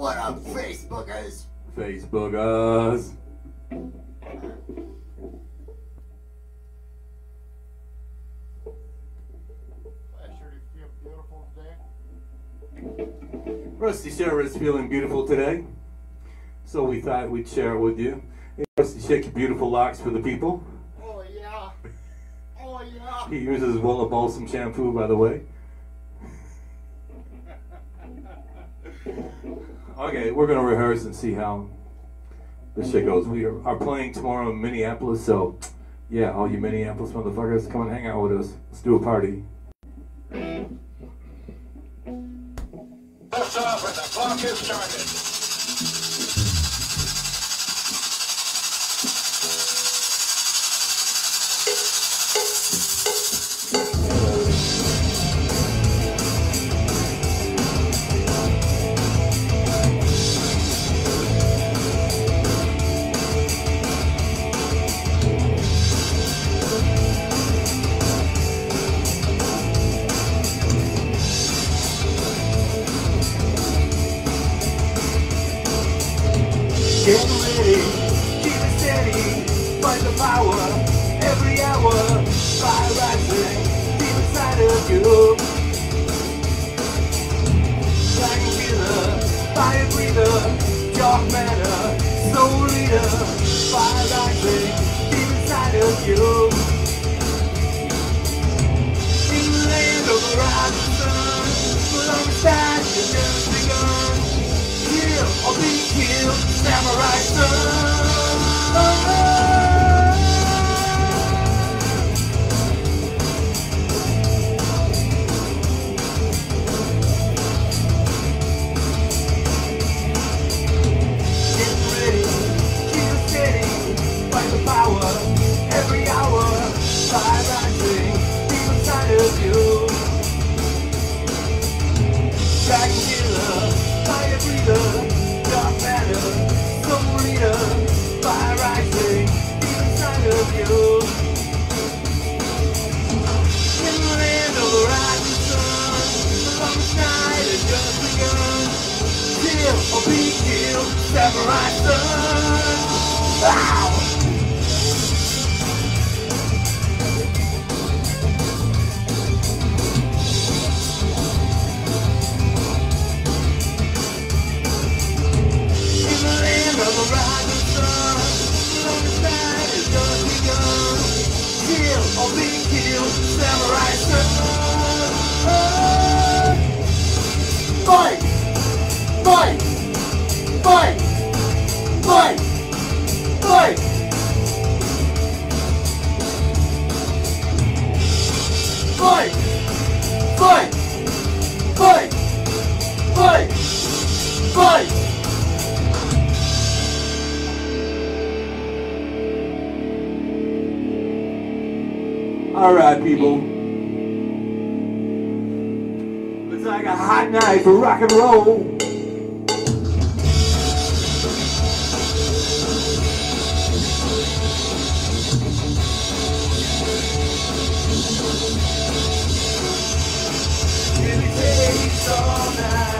What up, Facebookers? Facebookers. I sure do feel beautiful today. Rusty Sharer is feeling beautiful today, so we thought we'd share it with you. Hey, Rusty, shake your beautiful locks for the people. Oh yeah. Oh yeah. He uses Wella Balsam shampoo, by the way. Okay, we're gonna rehearse and see how this shit goes. We are, playing tomorrow in Minneapolis, so yeah, all you Minneapolis motherfuckers, come and hang out with us. Let's do a party. Lift off and the clock is started. All right, people. It's like a hot night for rock and roll. All night,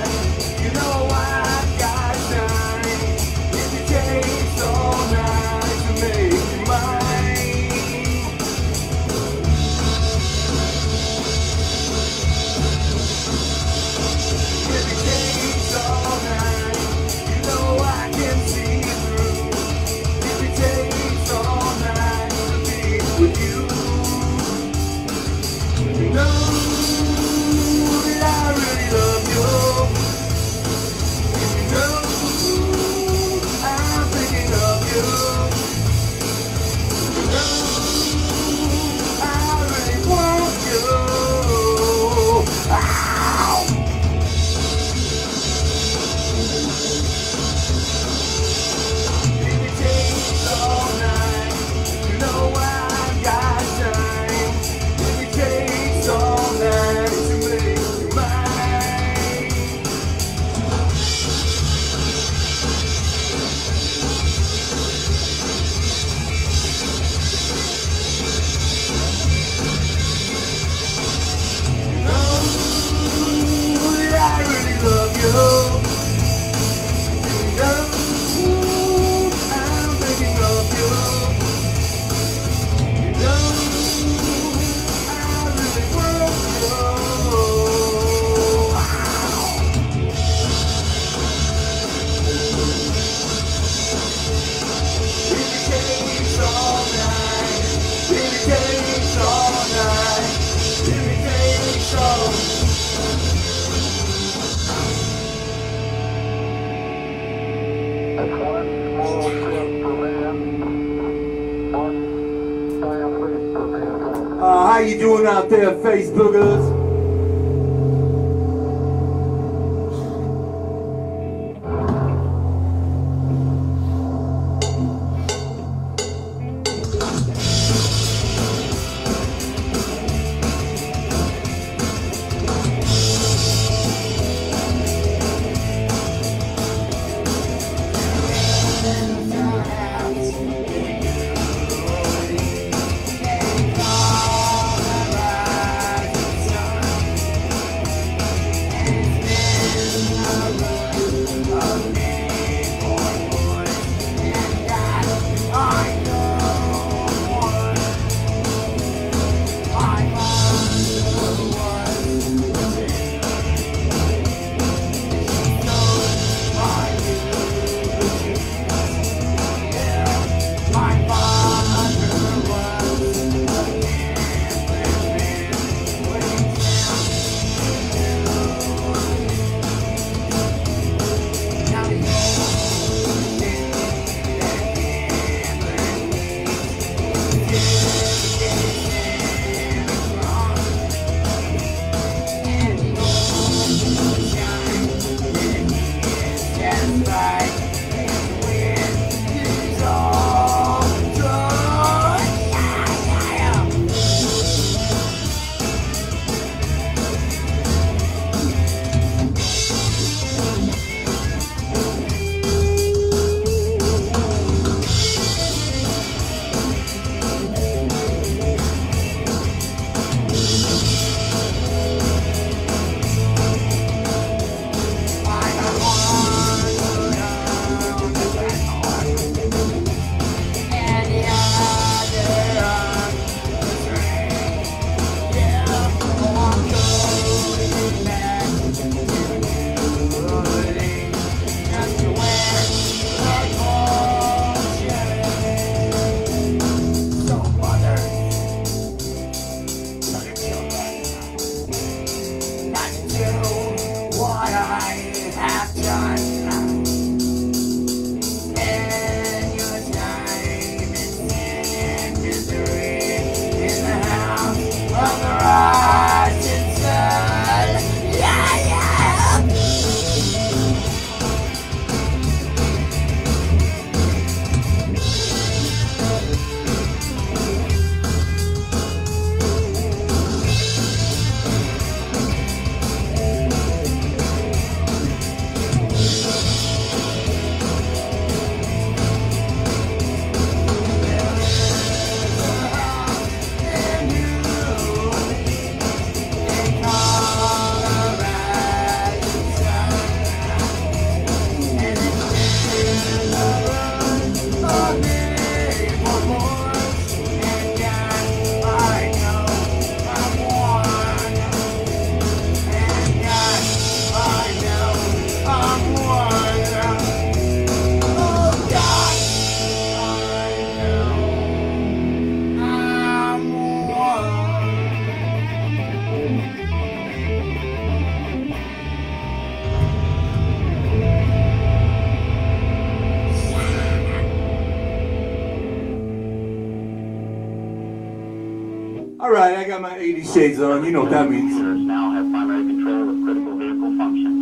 these shades on, uh, you know what that means. now have primary control of critical vehicle functions.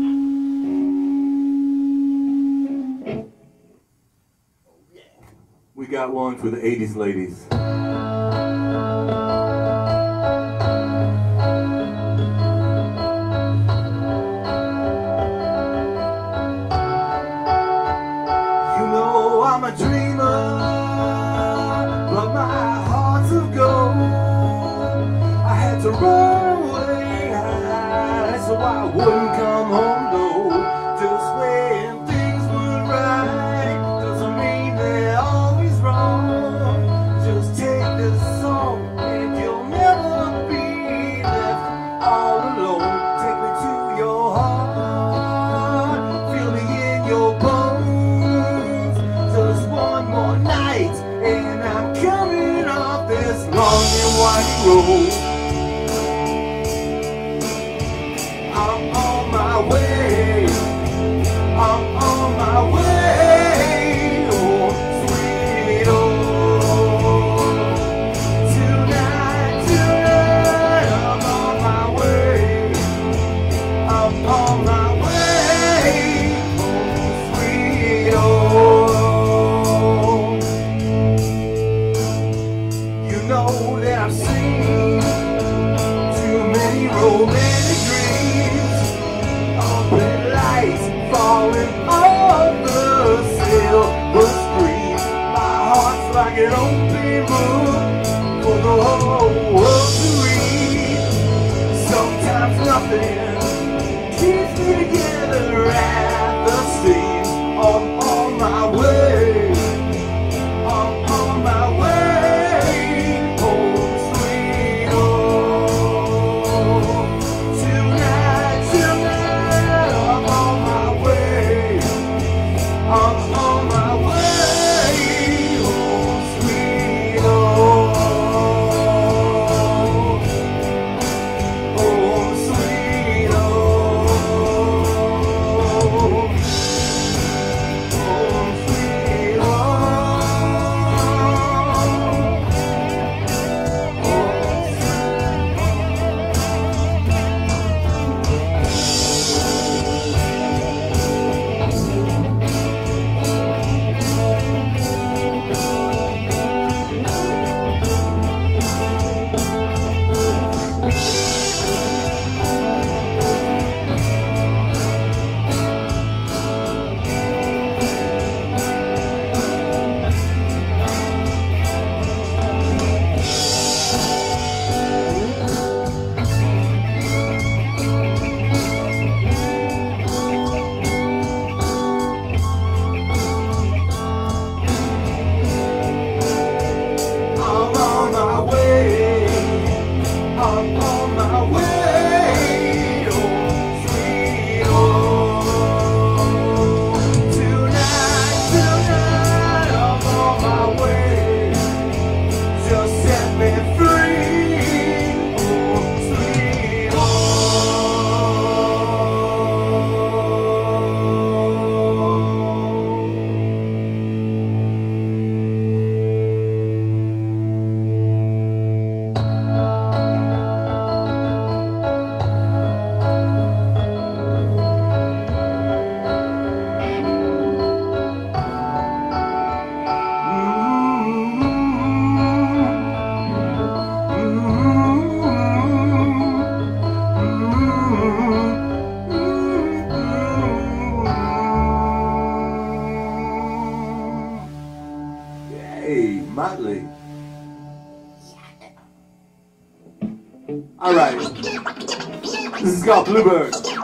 We got one for the 80s ladies. All right. This is called Bluebird.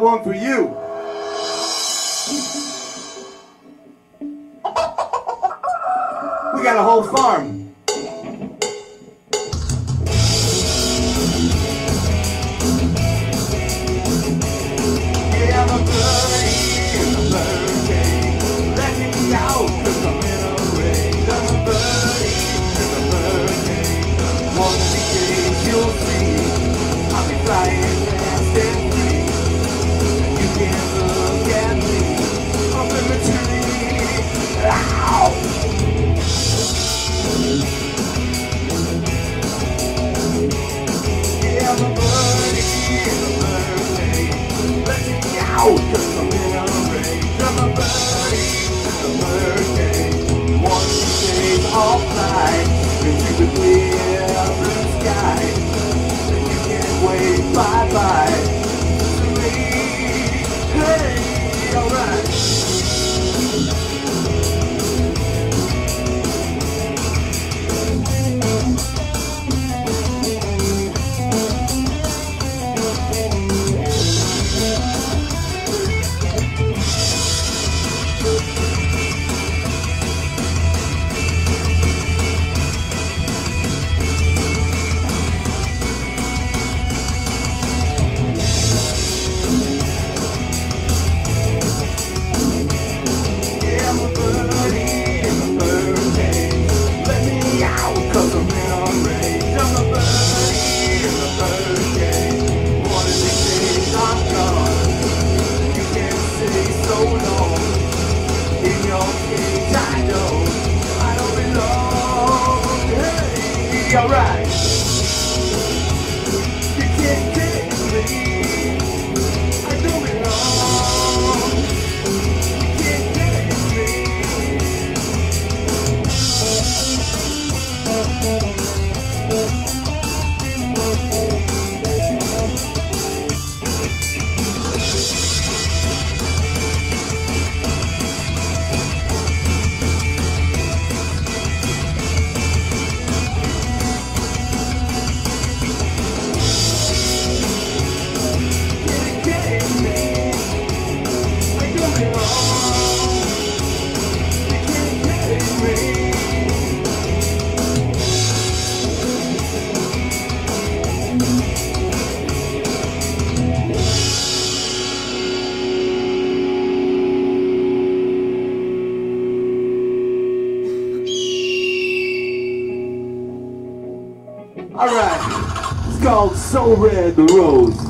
one for you. 爸爸 so red the rose.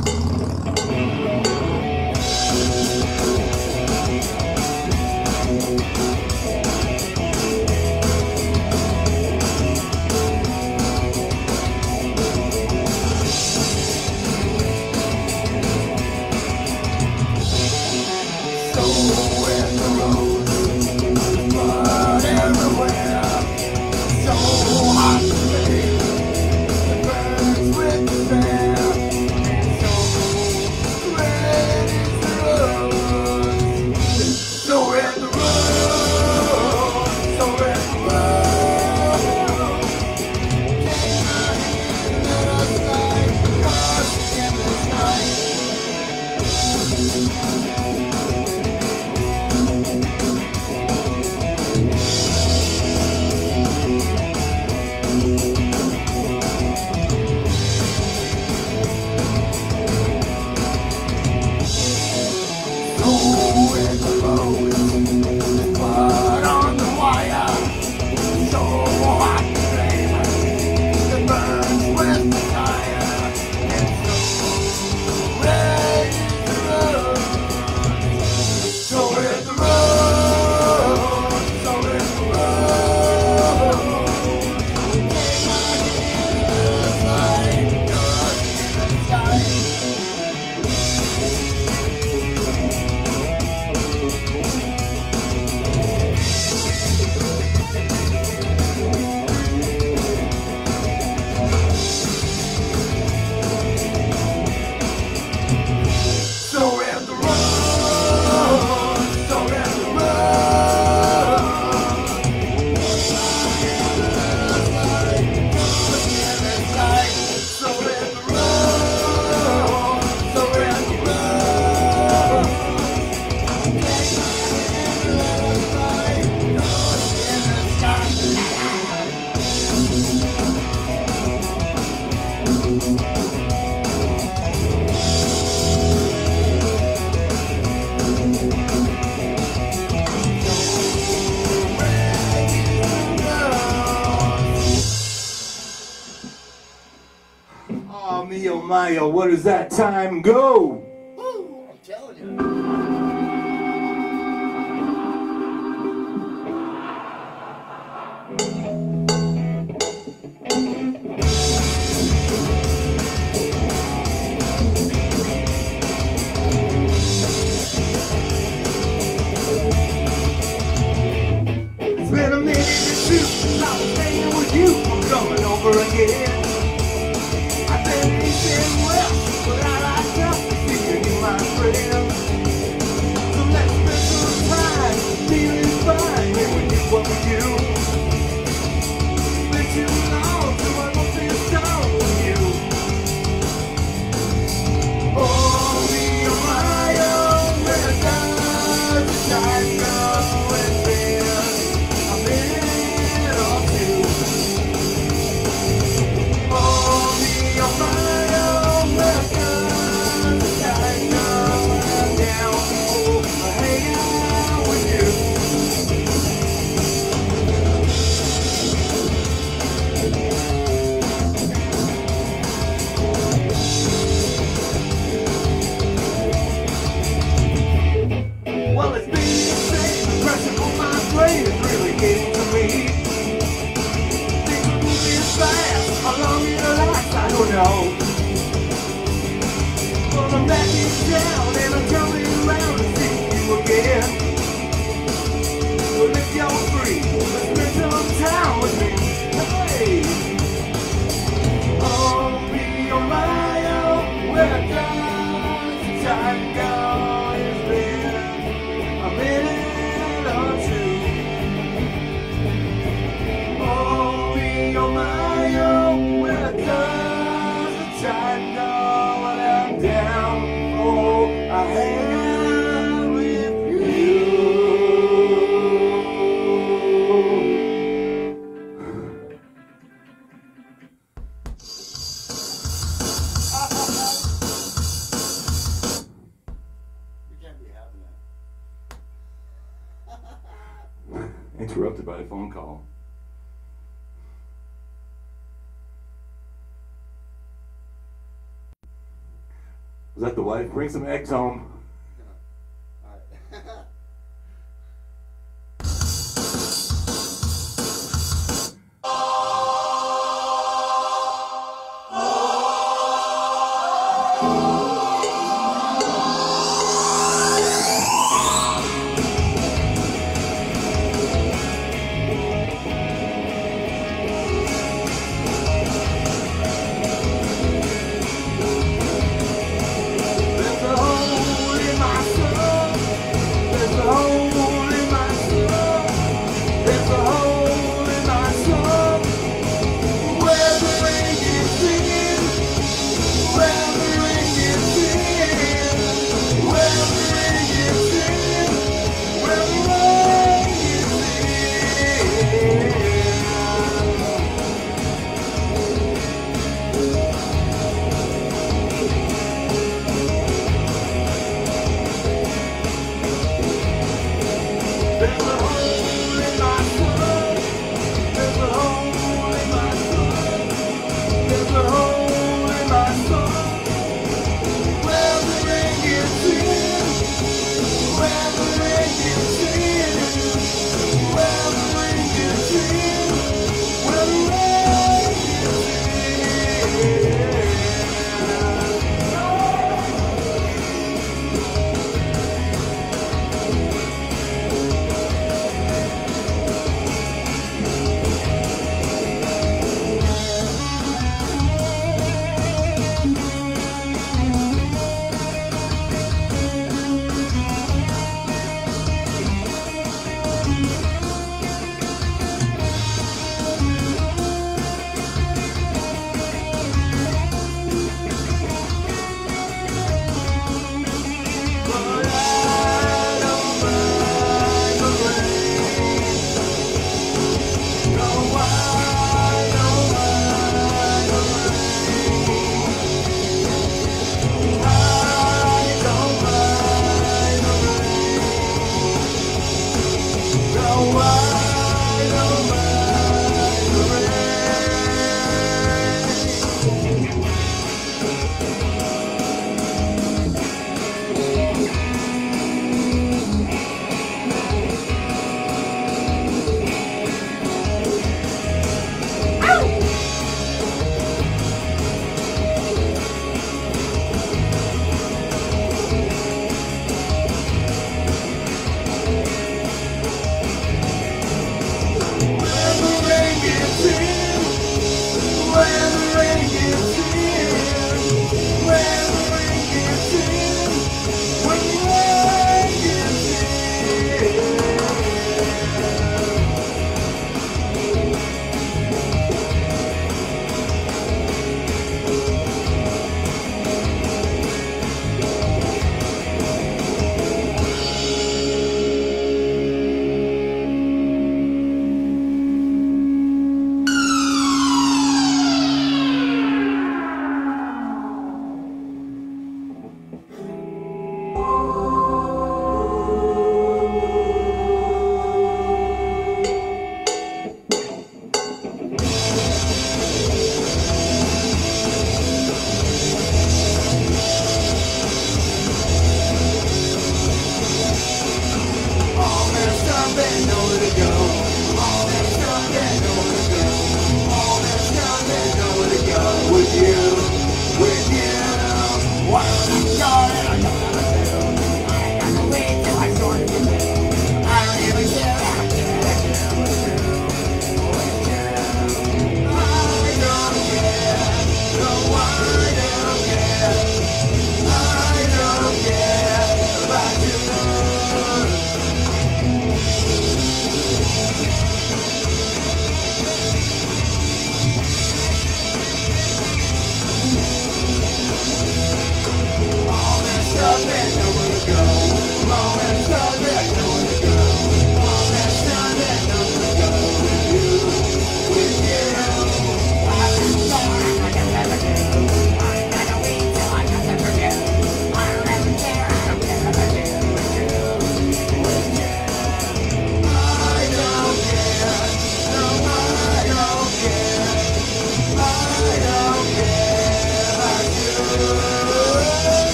interrupted by a phone call. Was that the wife? Bring some eggs home.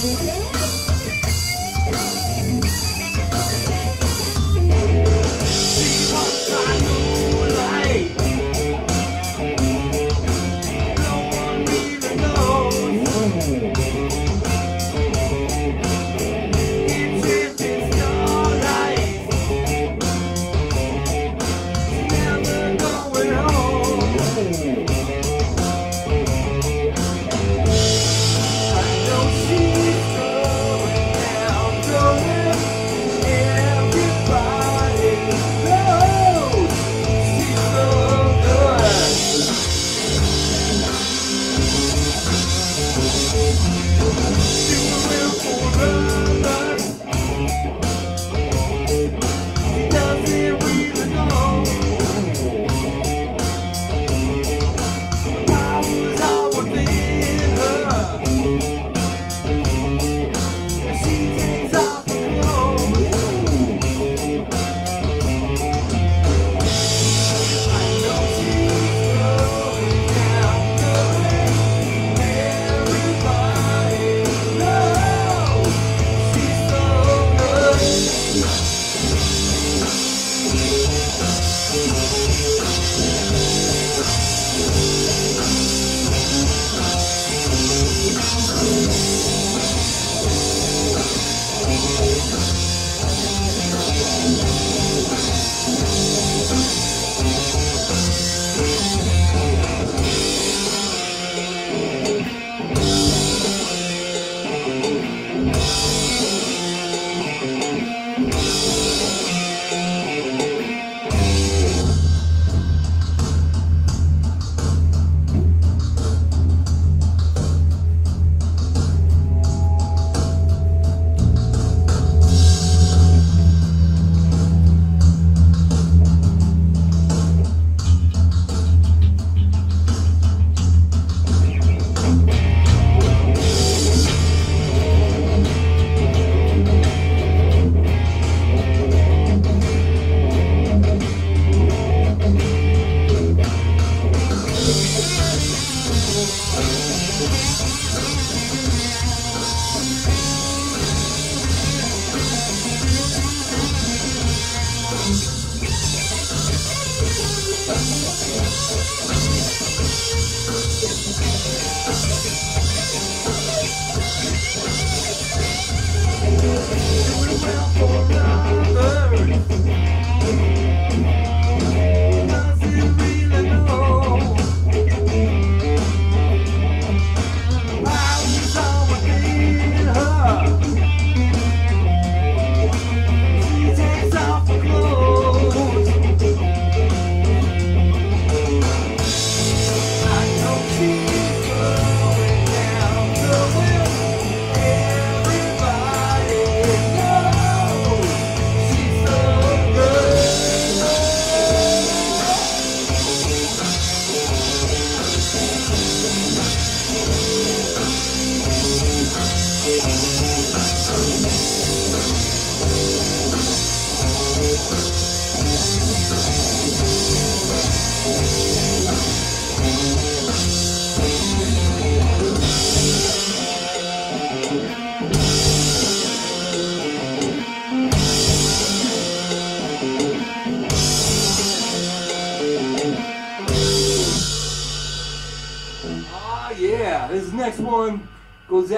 Música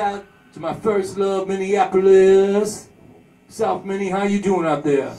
out to my first love, Minneapolis. South Minnie, how you doing out there?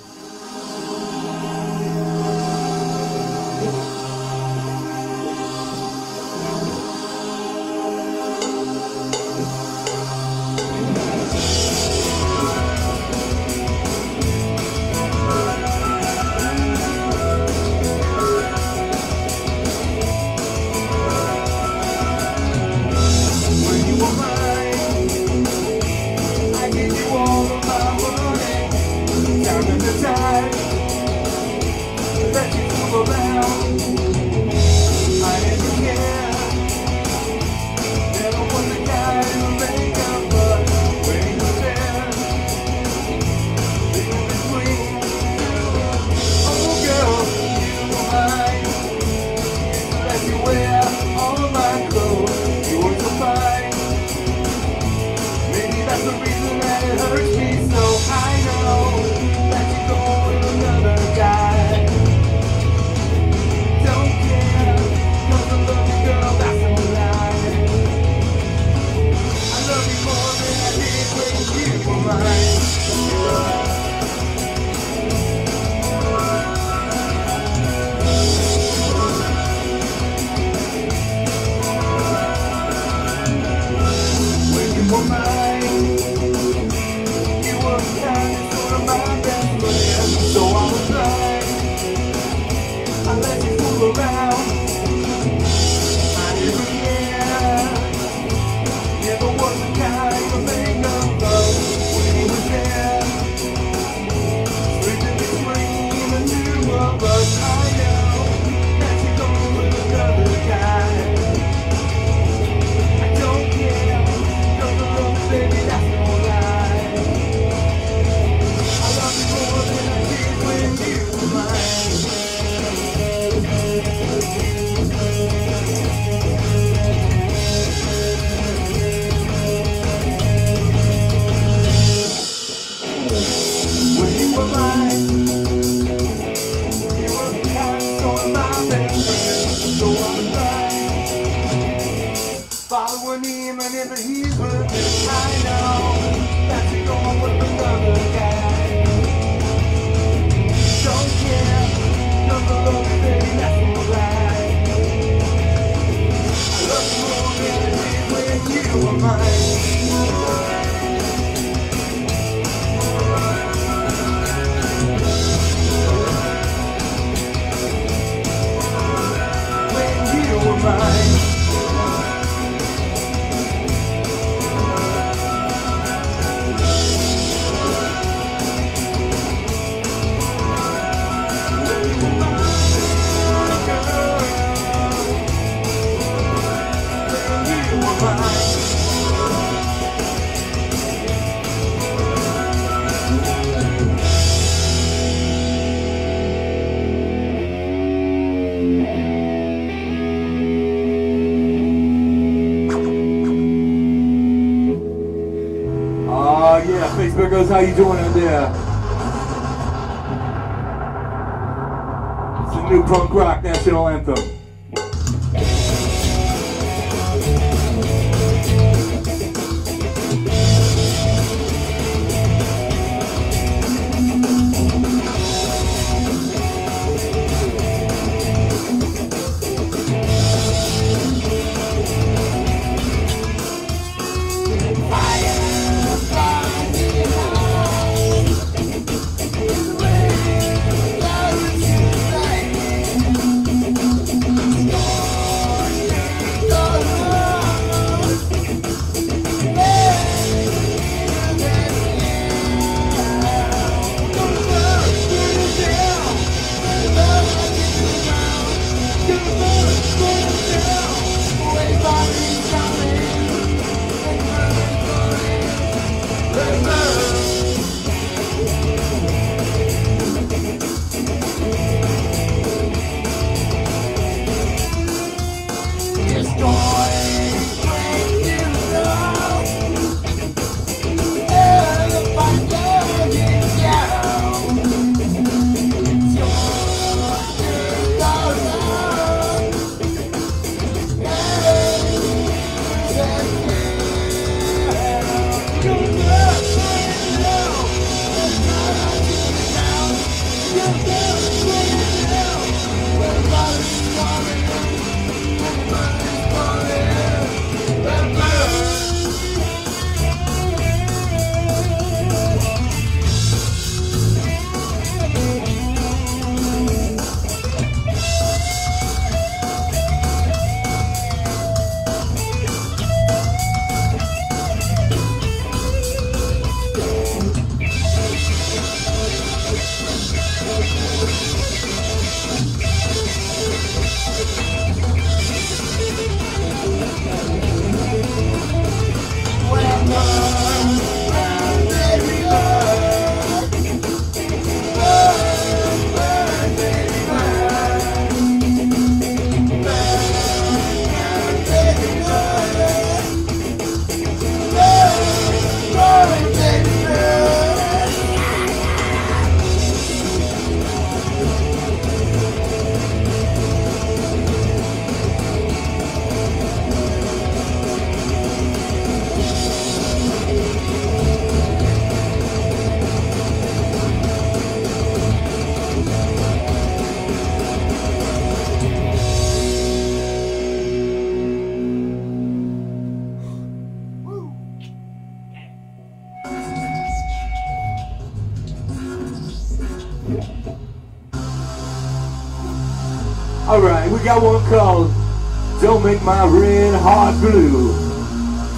got one cause. Don't make my red heart blue.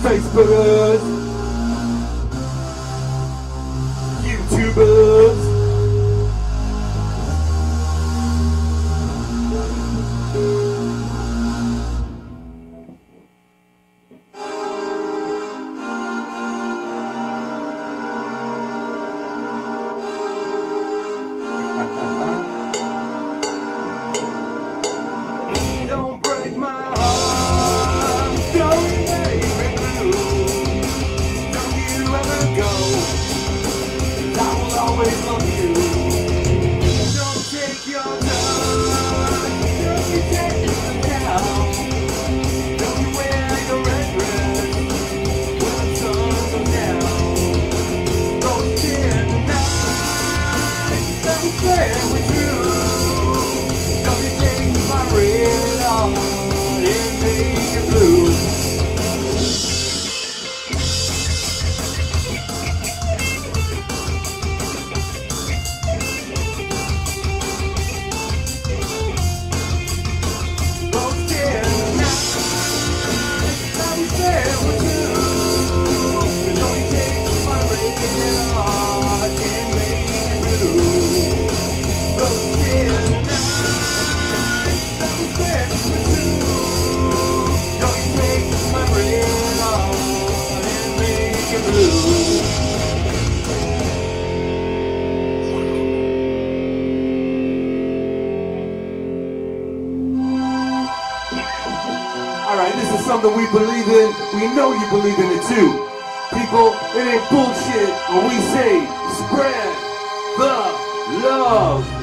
Facebookers something we believe in, we know you believe in it too. People, it ain't bullshit when we say spread the love.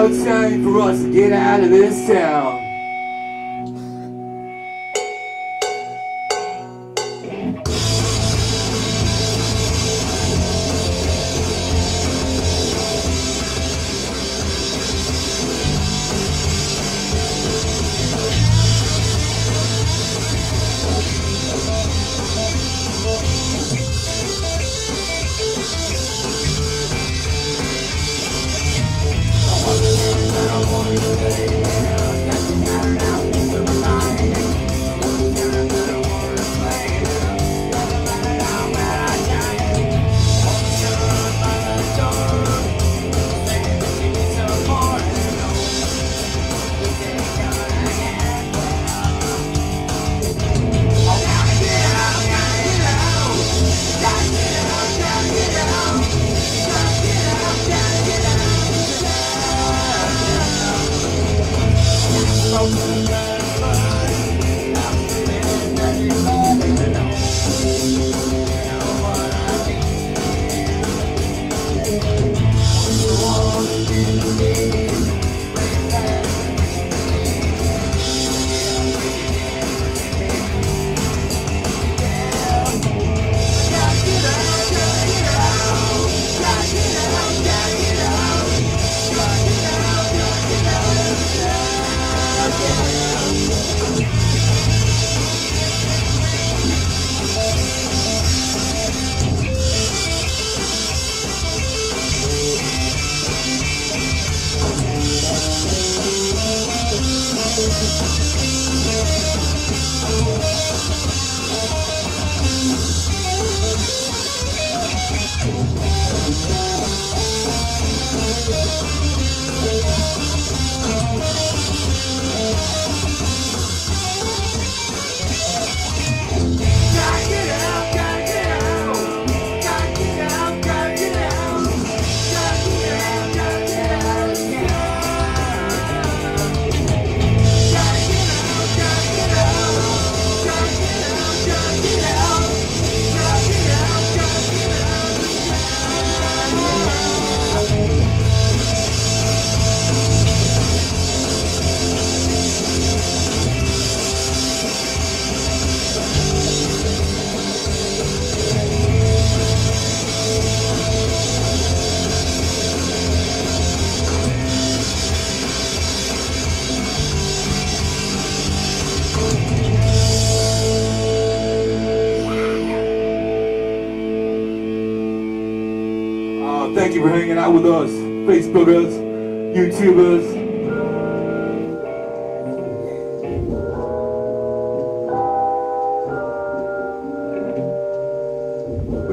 It's time for us to get out of this town.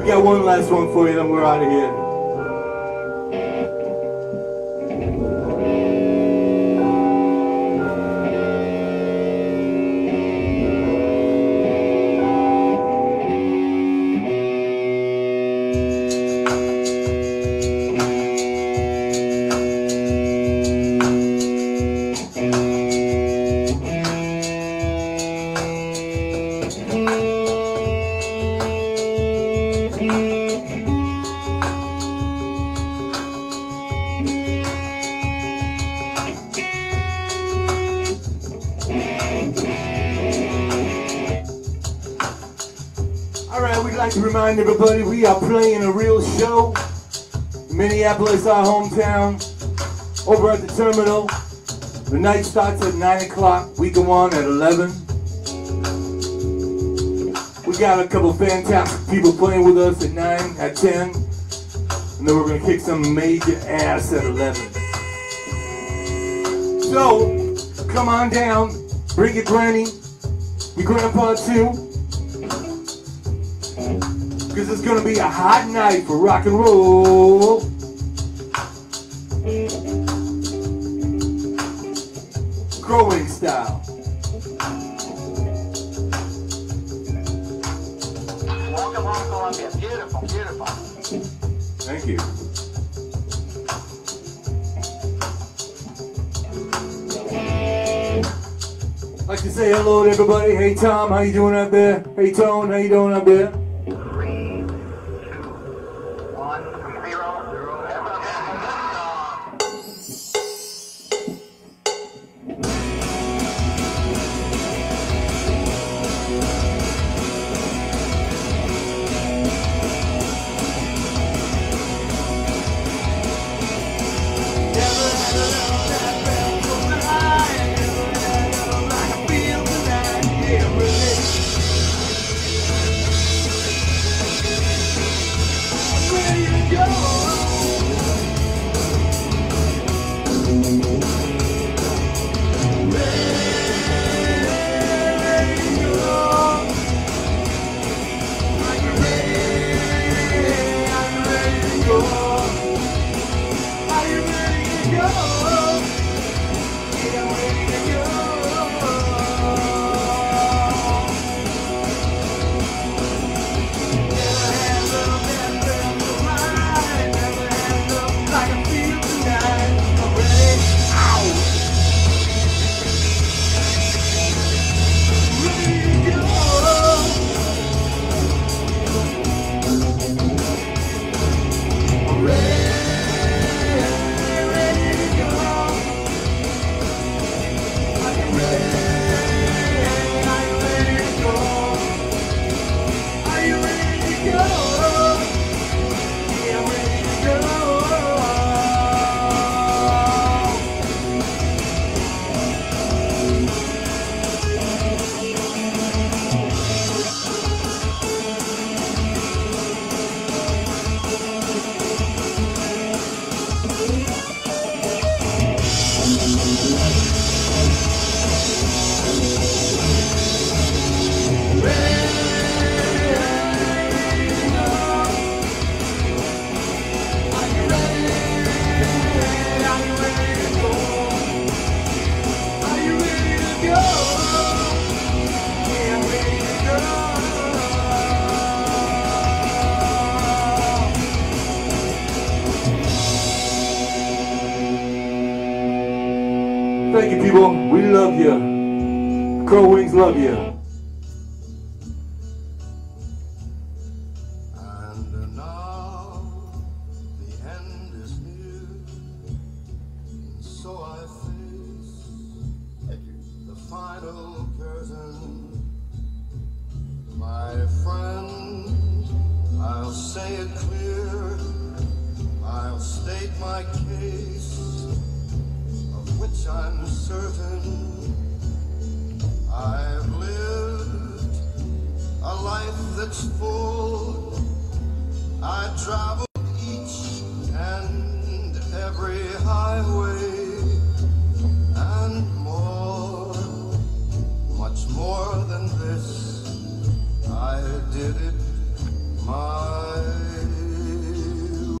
Got one last one for you, then we're out of here. Everybody we are playing a real show. Minneapolis, our hometown. Over at the terminal. The night starts at 9 o'clock, we go on at 11. We got a couple fantastic people playing with us at 9, at 10. And then we're gonna kick some major ass at 11. So, come on down, bring your granny, your grandpa too. Gonna be a hot night for rock and roll. Growing style. Welcome home, Columbia. Beautiful, beautiful. Thank you. Like to say hello to everybody. Hey Tom, how you doing out there? Hey Tone, how you doing out there? Love you.